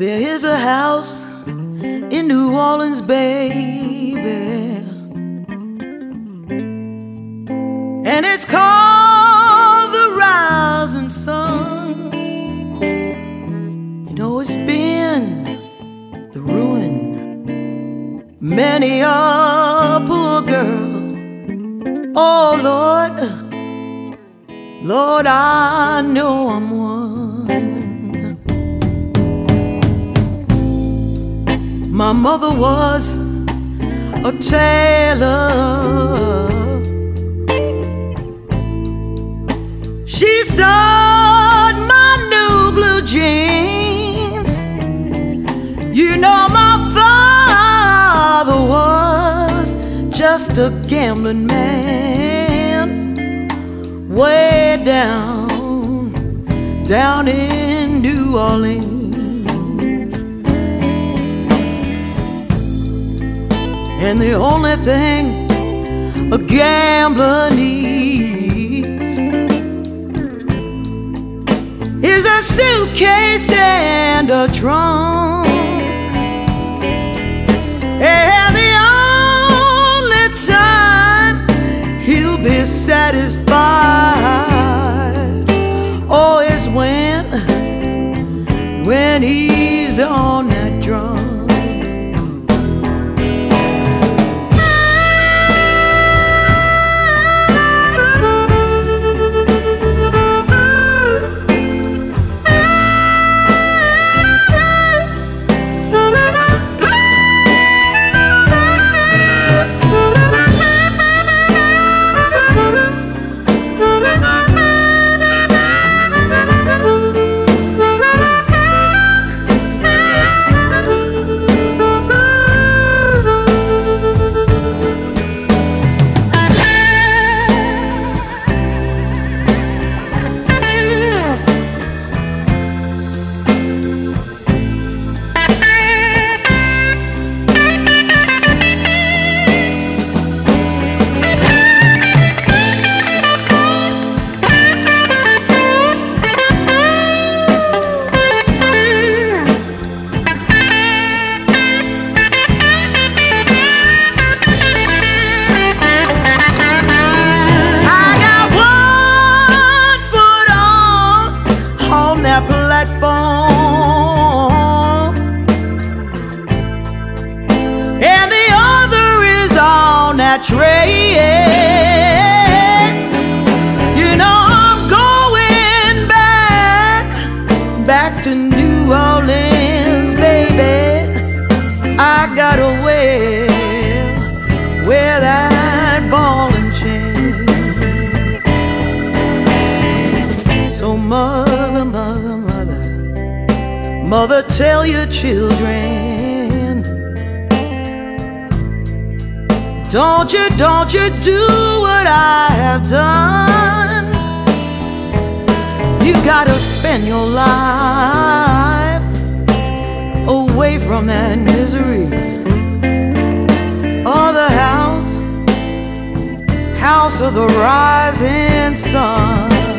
There is a house in New Orleans, baby. And it's called the Rising Sun. You know, it's been the ruin, many a poor girl. Oh, Lord, Lord, I know I'm one. My mother was a tailor. She sewed my new blue jeans. You know, my father was just a gambling man. Way down, down in New Orleans. And the only thing a gambler needs is a suitcase and a trunk. And the only time he'll be satisfied, oh, is when, when he's on Gotta wear, wear that ball and chain. So mother, mother, mother, mother, tell your children. Don't you, don't you do what I have done. You gotta spend your life away from that misery. Or the house, house of the rising sun.